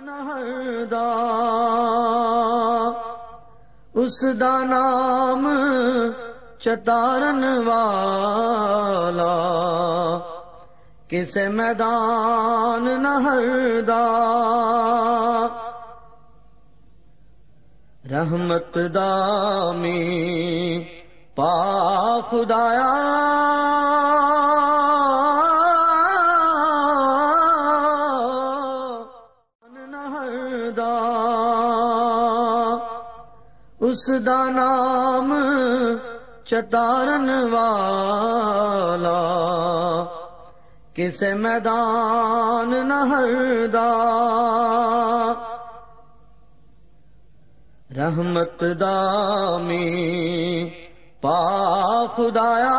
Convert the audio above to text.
ਨਹਰਦਾ ਉਸ ਦਾ ਨਾਮ ਚਤਾਰਨ ਵਾਲਾ ਕਿਸੇ ਮੈਦਾਨ ਨਹਰਦਾ ਰਹਿਮਤ ਦਾ ਮੀ ਪਾ ਖੁਦਾਇਆ ਨਹਰਦਾ ਉਸ ਦਾ ਨਾਮ ਚਤਾਰਨ ਵਾਲਾ ਕਿਸੇ ਮੈਦਾਨ ਨਹਰਦਾ ਰਹਿਮਤ ਦਾ ਮੀ ਪਾ ਖੁਦਾਇਆ